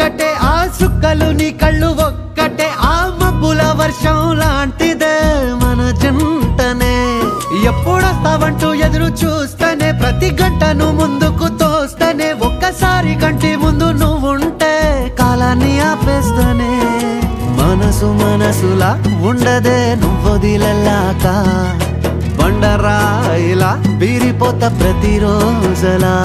చుక్కలు నీ కళ్ళు ఒక్కటే ఆ మబ్బుల వర్షం లాంటిదే మన జంటనే. ఎప్పుడొస్తావంటూ ఎదురు చూస్తేనే ప్రతి గంటను ముందుకు తోస్తేనే ఒక్కసారి కంటి ముందు నువ్వుంటే కాలాన్ని ఆపేస్తానే. మనసు మనసులా ఉండదే నువ్వొదిలెల్లాక బండరాయిలా బీరిపోత ప్రతిరోజలా.